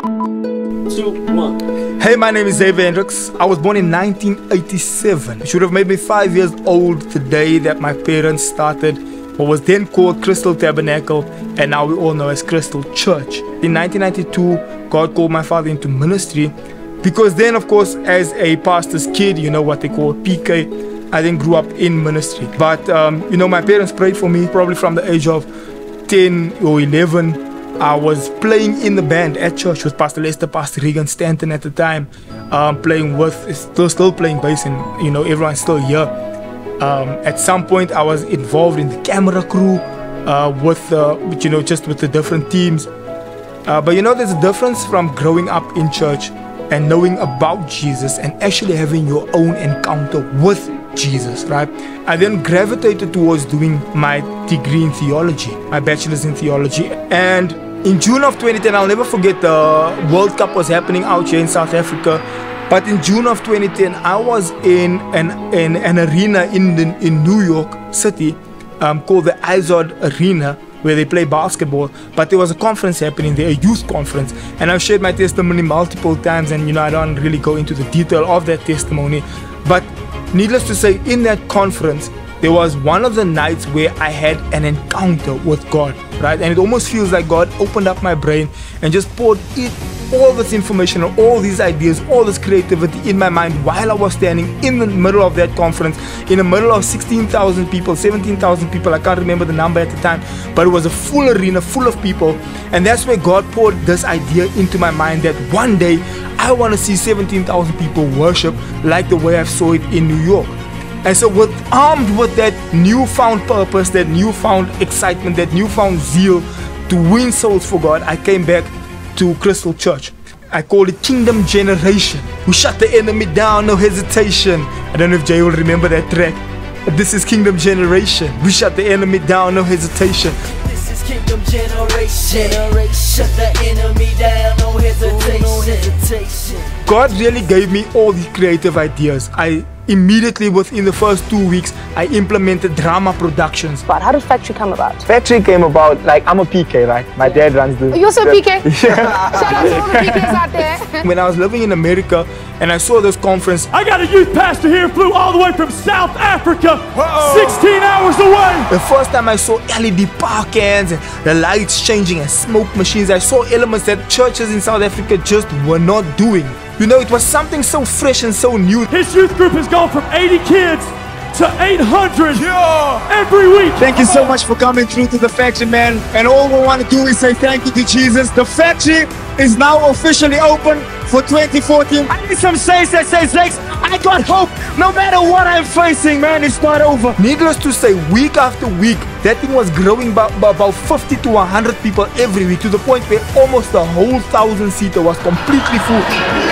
two, one. Hey, my name is Xavier Hendricks. I was born in 1987. It should have made me five years old today that my parents started what was then called Crystal Tabernacle and now we all know as Crystal Church. In 1992, God called my father into ministry because then, of course, as a pastor's kid, you know what they call PK, I then grew up in ministry. But, um, you know, my parents prayed for me probably from the age of 10 or 11 I was playing in the band at church with Pastor Lester, Pastor Regan Stanton at the time, um, playing with, still, still playing bass, and you know, everyone's still here. Um, at some point, I was involved in the camera crew uh, with, uh, you know, just with the different teams. Uh, but you know, there's a difference from growing up in church and knowing about Jesus and actually having your own encounter with Jesus, right? I then gravitated towards doing my degree in theology, my bachelor's in theology, and in June of 2010, I'll never forget the World Cup was happening out here in South Africa. But in June of 2010, I was in an, in an arena in, in New York City um, called the Izod Arena where they play basketball. But there was a conference happening there, a youth conference. And I've shared my testimony multiple times, and you know, I don't really go into the detail of that testimony. But needless to say, in that conference, there was one of the nights where I had an encounter with God, right? And it almost feels like God opened up my brain and just poured it, all this information, all these ideas, all this creativity in my mind while I was standing in the middle of that conference, in the middle of 16,000 people, 17,000 people. I can't remember the number at the time, but it was a full arena full of people. And that's where God poured this idea into my mind that one day I want to see 17,000 people worship like the way I saw it in New York. And so, with armed with that newfound purpose, that newfound excitement, that newfound zeal to win souls for God, I came back to Crystal Church. I called it Kingdom Generation. We shut the enemy down, no hesitation. I don't know if Jay will remember that track. This is Kingdom Generation. We shut the enemy down, no hesitation. This is Kingdom Generation. Shut the enemy down, no hesitation. No hesitation. God really gave me all these creative ideas. I immediately within the first two weeks I implemented drama productions. But how did Factory come about? Factory came about like I'm a PK, right? My dad runs the. Oh, you're also a PK? Yeah. Shout out to all the PKs out there. when I was living in America and I saw this conference, I got a youth pastor here flew all the way from South Africa, 16 hours away. The first time I saw LED par cans and the lights changing and smoke machines, I saw elements that churches in South Africa just were not doing. You know, it was something so fresh and so new. His youth group has gone from 80 kids to 800 yeah. every week. Thank you so much for coming through to the factory, man. And all we want to do is say thank you to Jesus. The factory is now officially open for 2014. I need some saints that says, Lex, I got hope. No matter what I'm facing, man, it's not over. Needless to say, week after week, that thing was growing by, by about 50 to 100 people every week to the point where almost the whole thousand seater was completely full.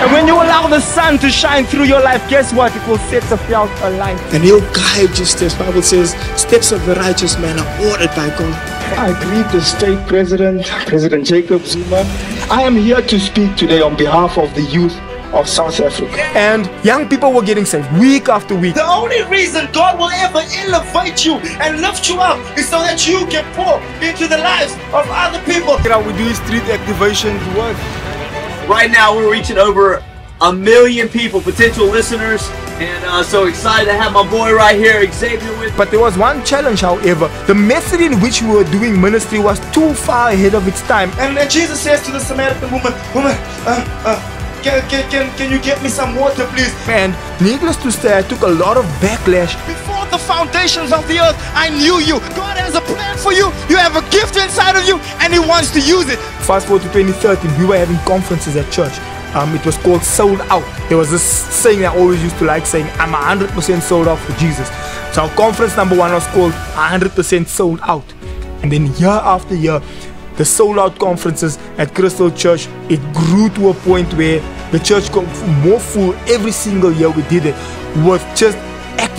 And when you allow the sun to shine through your life, guess what? It will set the field aligned. And he'll guide your steps. Bible says, steps of the righteous man are ordered by God. I greet the state president, President Jacob Zuma. I am here to speak today on behalf of the youth of South Africa. And young people were getting saved week after week. The only reason God will ever elevate you and lift you up is so that you can pour into the lives of other people. You know, we do street activation work. Right now, we're reaching over a million people, potential listeners, and uh, so excited to have my boy right here, Xavier, with. But there was one challenge, however. The method in which we were doing ministry was too far ahead of its time. And then Jesus says to the Samaritan woman, "Woman, uh, uh, can, can, can, can you get me some water, please?" And needless to say, I took a lot of backlash. Before the foundations of the earth, I knew you. God has a plan for you. You have a gift inside of you, and He wants to use it. Fast forward to 2013, we were having conferences at church. Um, it was called sold out. There was this saying I always used to like saying, I'm 100% sold out for Jesus. So our conference number one was called 100% sold out. And then year after year, the sold out conferences at Crystal Church, it grew to a point where the church got more full every single year we did it with just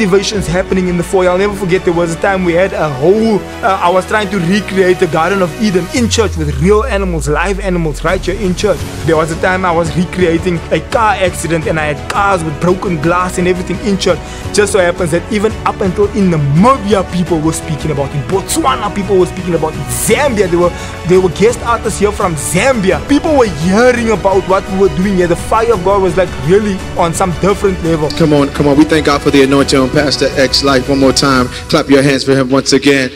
activations happening in the foyer. I'll never forget there was a time we had a whole, uh, I was trying to recreate the Garden of Eden in church with real animals, live animals, right here in church. There was a time I was recreating a car accident and I had cars with broken glass and everything in church. Just so happens that even up until in Namibia, people were speaking about it. Botswana, people were speaking about it. Zambia, they were, they were guest artists here from Zambia. People were hearing about what we were doing here. The fire of God was like really on some different level. Come on, come on. We thank God for the anointing Pastor X Life one more time. Clap your hands for him once again.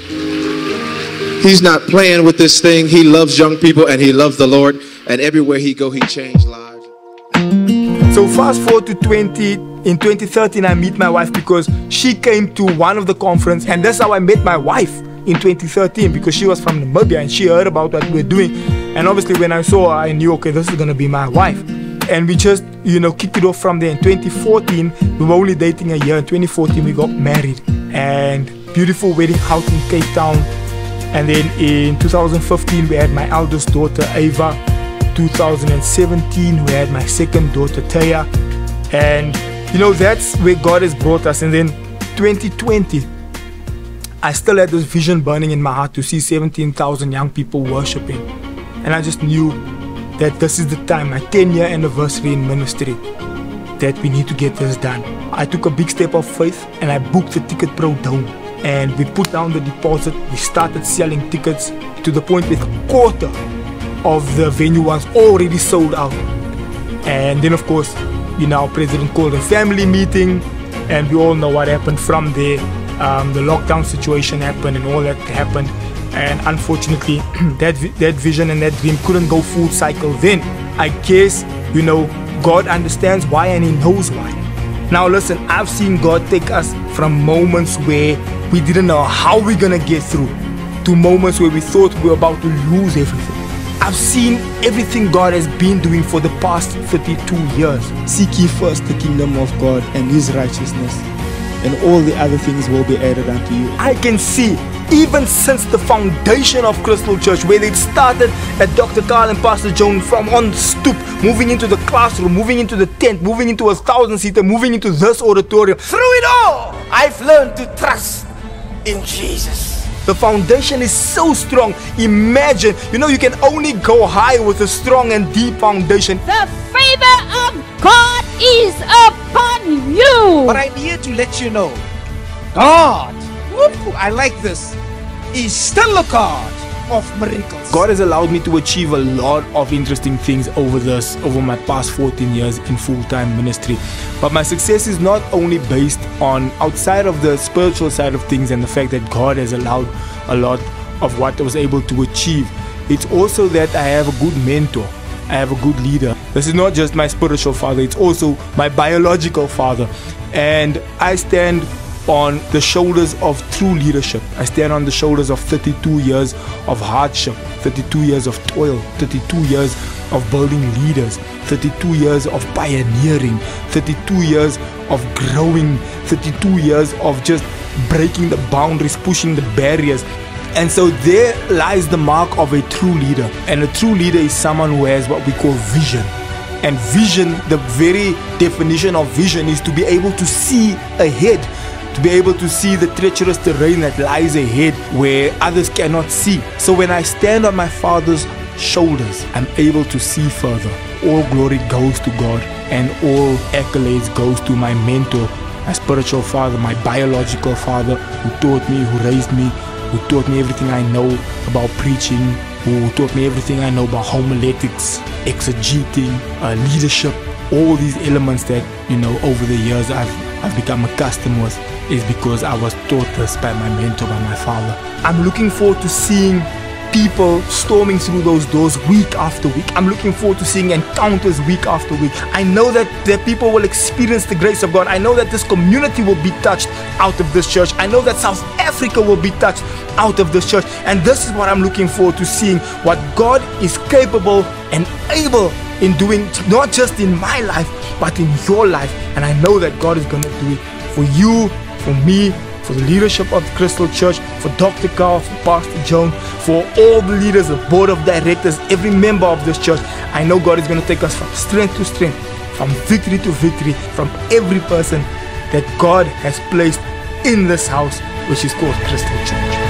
He's not playing with this thing. He loves young people and he loves the Lord. And everywhere he go, he changed lives. So fast forward to 20 in 2013 I meet my wife because she came to one of the conference and that's how I met my wife in 2013 because she was from Namibia and she heard about what we we're doing and obviously when I saw her I knew okay this is gonna be my wife and we just you know kicked it off from there. In 2014 we were only dating a year. In 2014 we got married. And beautiful wedding out in Cape Town. And then in 2015 we had my eldest daughter Ava. 2017 we had my second daughter Taya. And you know that's where God has brought us. And then 2020 I still had this vision burning in my heart to see 17,000 young people worshiping. And I just knew that this is the time my 10 year anniversary in ministry that we need to get this done I took a big step of faith and I booked the Ticketpro Dome. and we put down the deposit we started selling tickets to the point with a quarter of the venue was already sold out. And then, of course, you know, President called a family meeting, and we all know what happened from there. Um, the lockdown situation happened, and all that happened. And unfortunately, that that vision and that dream couldn't go full cycle. Then, I guess, you know, God understands why, and He knows why. Now, listen, I've seen God take us from moments where we didn't know how we're gonna get through to moments where we thought we were about to lose everything. I've seen everything God has been doing for the past 32 years. Seek ye first the kingdom of God and his righteousness, and all the other things will be added unto you. I can see, even since the foundation of Crystal Church, where it started at Dr. Carl and Pastor Joan from on stoop, moving into the classroom, moving into the tent, moving into a thousand seater, moving into this auditorium. Through it all, I've learned to trust in Jesus. The foundation is so strong. Imagine, you know, you can only go high with a strong and deep foundation. The favor of God is upon you. But I'm here to let you know God, I like this, is still a God of miracles. God has allowed me to achieve a lot of interesting things over this, over my past 14 years in full-time ministry. But my success is not only based on outside of the spiritual side of things and the fact that God has allowed a lot of what I was able to achieve. It's also that I have a good mentor. I have a good leader. This is not just my spiritual father, it's also my biological father. And I stand on the shoulders of true leadership. I stand on the shoulders of 32 years of hardship, 32 years of toil, 32 years of building leaders, 32 years of pioneering, 32 years of growing, 32 years of just breaking the boundaries, pushing the barriers. And so there lies the mark of a true leader. And a true leader is someone who has what we call vision. And vision, the very definition of vision is to be able to see ahead to be able to see the treacherous terrain that lies ahead where others cannot see. So when I stand on my Father's shoulders, I'm able to see further. All glory goes to God and all accolades goes to my mentor, my spiritual father, my biological father who taught me, who raised me, who taught me everything I know about preaching, who taught me everything I know about homiletics, exegeting, uh, leadership, all these elements that, you know, over the years I've, I've become accustomed with is because I was taught this by my mentor, by my father. I'm looking forward to seeing people storming through those doors week after week. I'm looking forward to seeing encounters week after week. I know that the people will experience the grace of God. I know that this community will be touched out of this church. I know that South Africa will be touched out of this church. And this is what I'm looking forward to seeing what God is capable and able in doing, not just in my life, but in your life. And I know that God is going to do it for you, for me, for the leadership of Crystal Church, for Dr. Carl, for Pastor Joan, for all the leaders, the board of directors, every member of this church. I know God is going to take us from strength to strength, from victory to victory, from every person that God has placed in this house, which is called Crystal Church.